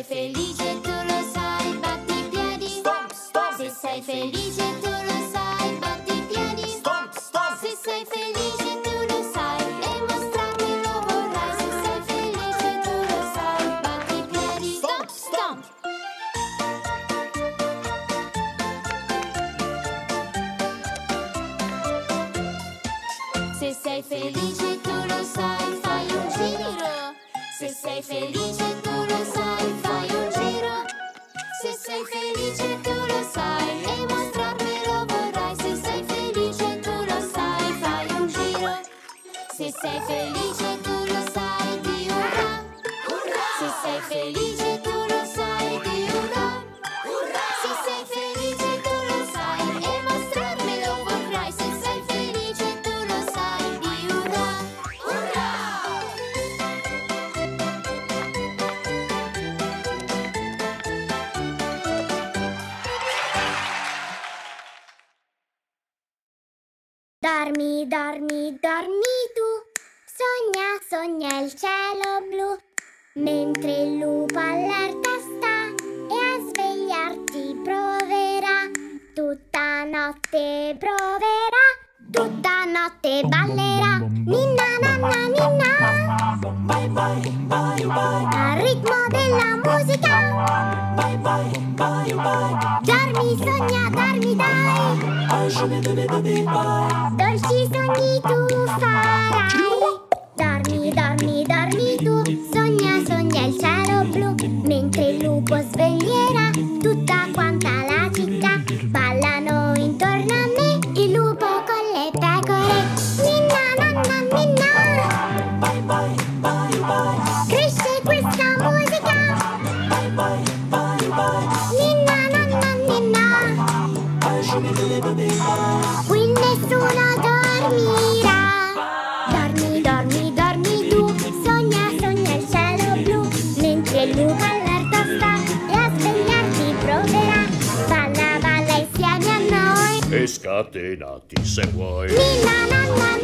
Feliz. Se sei feliz, é tudo sai de um Se sei feliz. cielo blu, mentre il lupo allerta sta e a svegliarti proverà, tutta notte proverà, tutta notte ballerà, ninna nanna ninna, al ritmo della musica, Dormi sogna, dormi dai, dolci sogni tu farai, Dormi, dormi open scatenati se vuoi.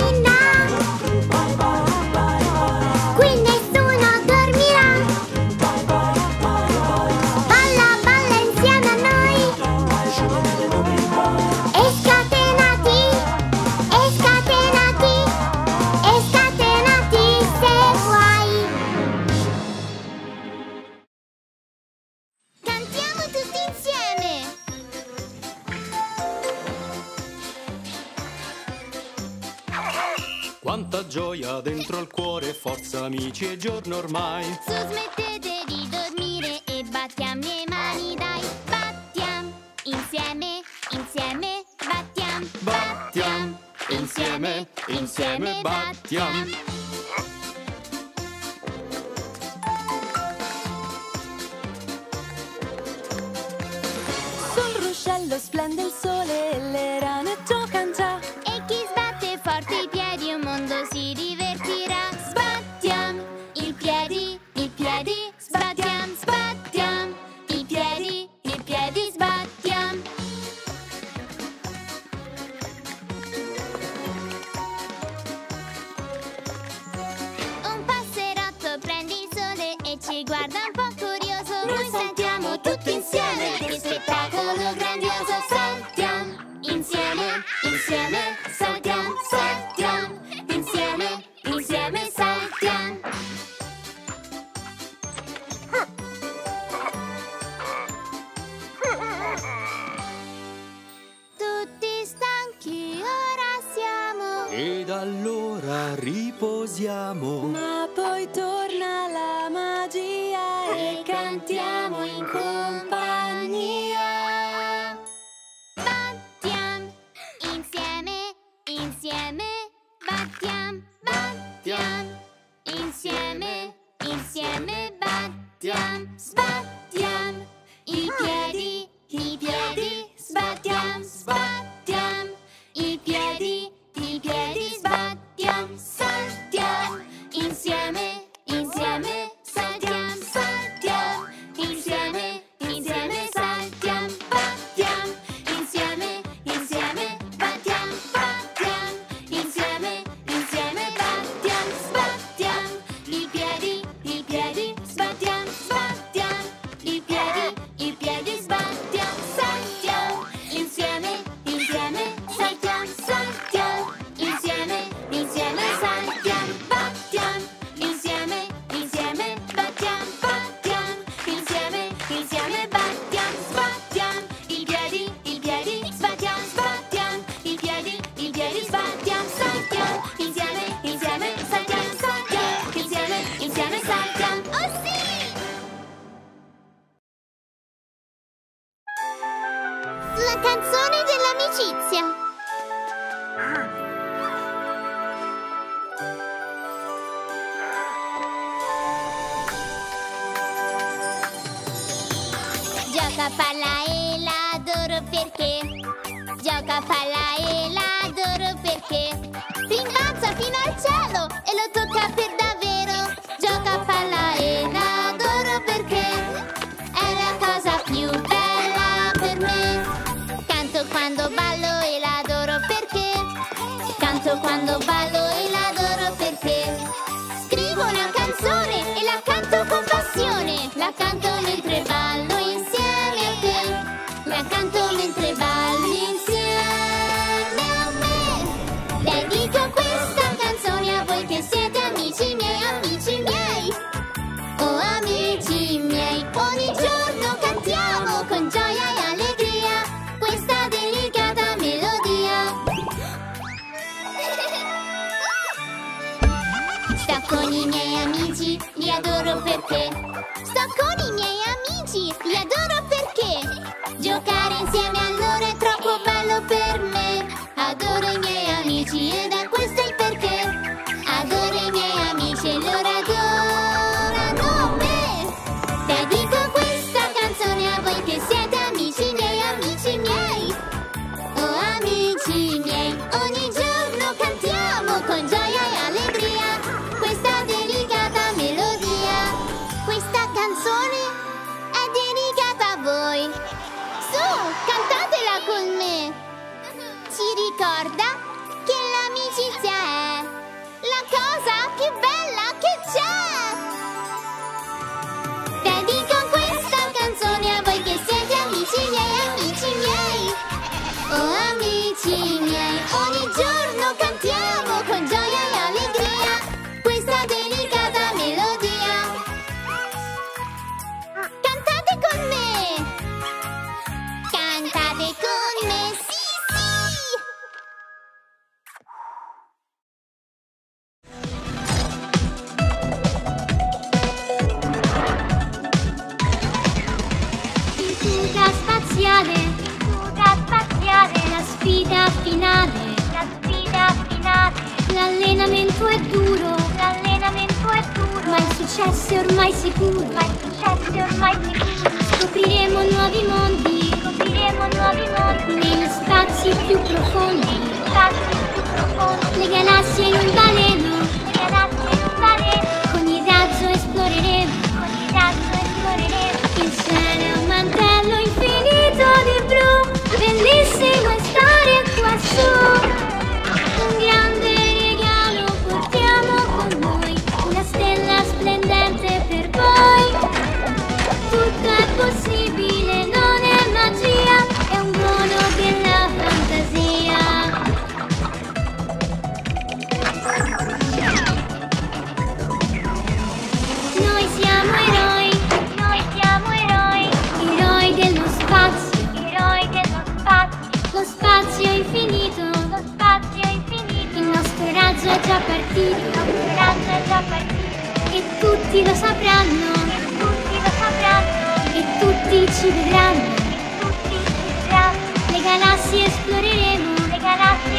noce e giorno ormai. Su smettete di dormire e battiamo le mani, dai, battiamo insieme, insieme, battiamo, battiamo insieme, insieme, battiamo. Sul ruscello splende il guarda yum. La canzone dell'amicizia. Gioca a palla e l'adoro perché. Gioca a palla e l'adoro perché. Rimbalza fino al cielo e lo tocca per davvero. 除外 Fuga spaziale, fuga spaziale, la sfida finale, la sfida finale. L'allenamento è duro, l'allenamento è duro, ma il successo è ormai sicuro, ma il successo è ormai sicuro. Scopriremo nuovi mondi, scopriremo nuovi mondi, negli spazi più profondi, spazi più profondi. Le galassie in un baleno, le galassie in un baleno, con il razzo esploreremo. sing uccideranno, uccideranno, le galassie esploreremo, le galassie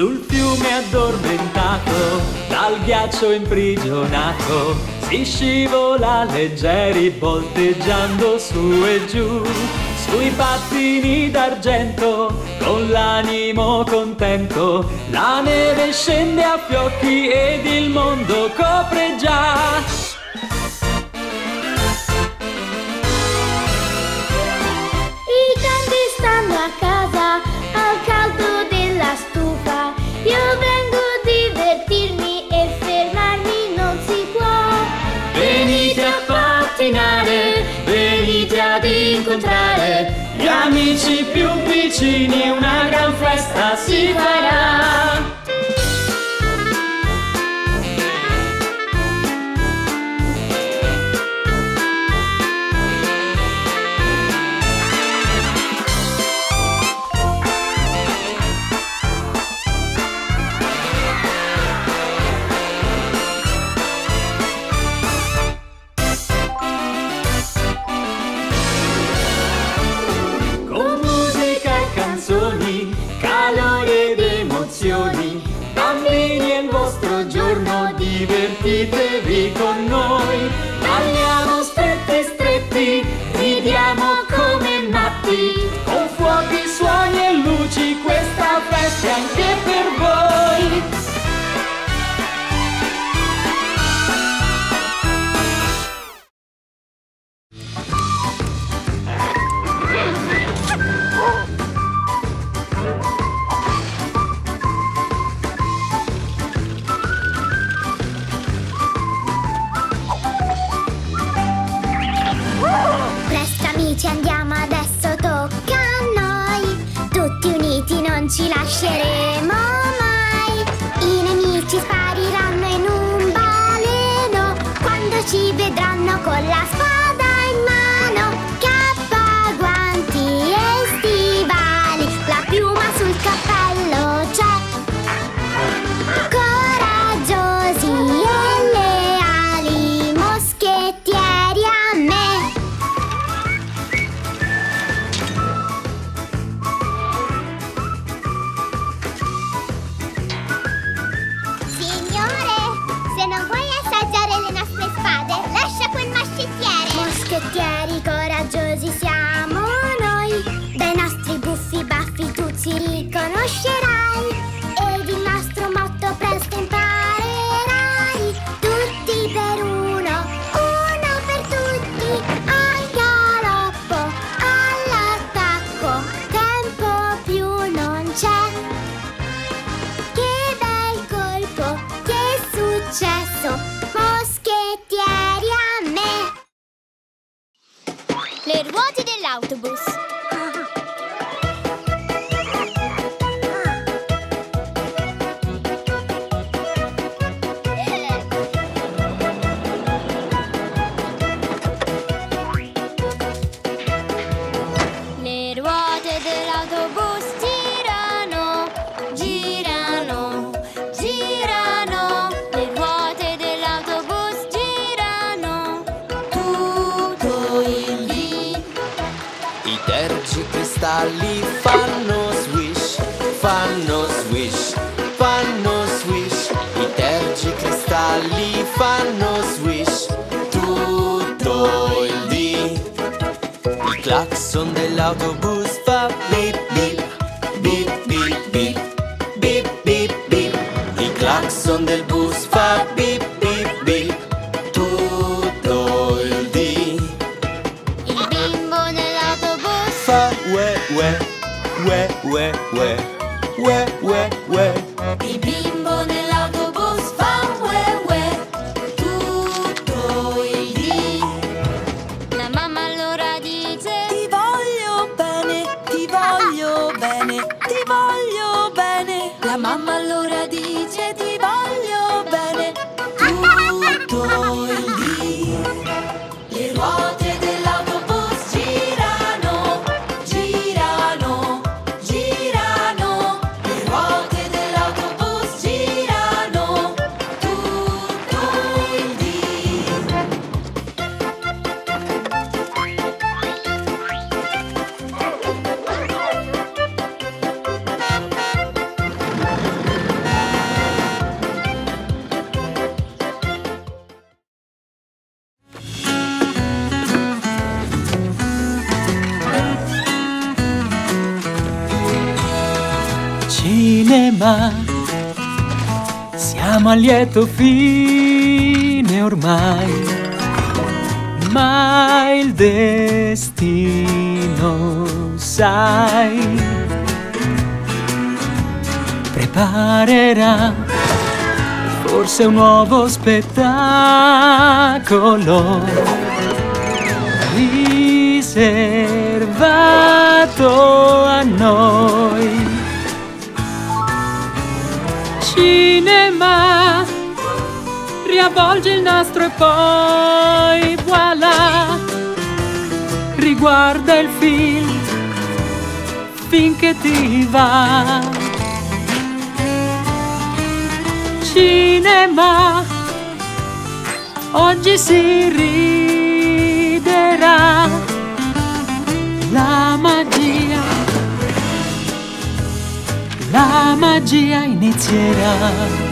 Sul fiume addormentato, dal ghiaccio imprigionato, si scivola leggeri volteggiando su e giù. Sui pattini d'argento, con l'animo contento, la neve scende a fiocchi ed il mondo copre già incontrare gli amici più vicini, una gran festa si farà. con noi. Parliamo stretti stretti, ridiamo come matti, con fuochi, suoni e luci, questa festa è anche per voi. 起来。Voti dell'autobus. cristalli fanno swish, fanno swish, fanno swish, i tergi cristalli fanno swish, tutto il dì. Il clacson dell'autobus a lieto fine ormai, ma il destino sai preparerà forse un nuovo spettacolo riservato a noi. Cinema riavvolge il nastro e poi voilà riguarda il film finché ti va. Cinema oggi si riderà la magia la magia inizierà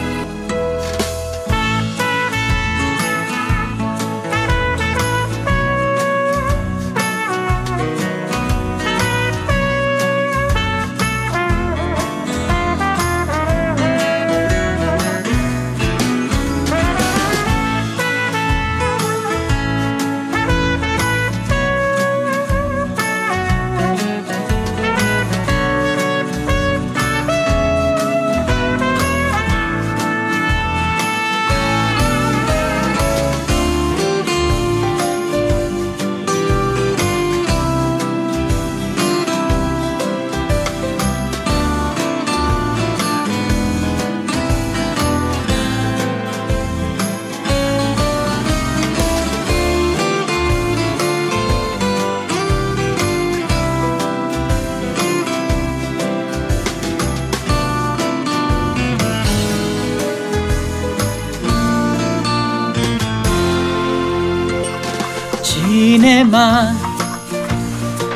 cinema,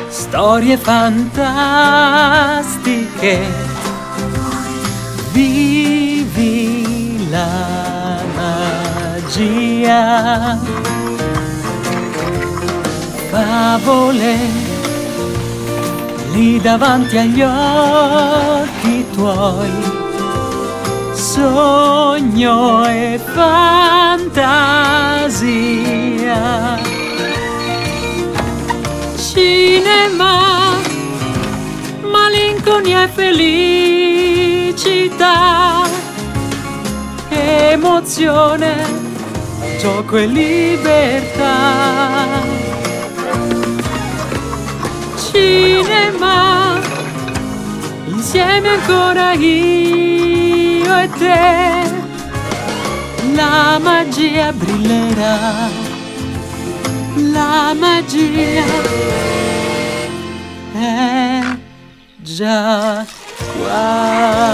storie fantastiche, vivi la magia, favole lì davanti agli occhi tuoi. Sogno e fantasia. Cinema, malinconia e felicità, emozione, gioco e libertà. Cinema, insieme ancora io e te, la magia brillerà, la magia è già qua.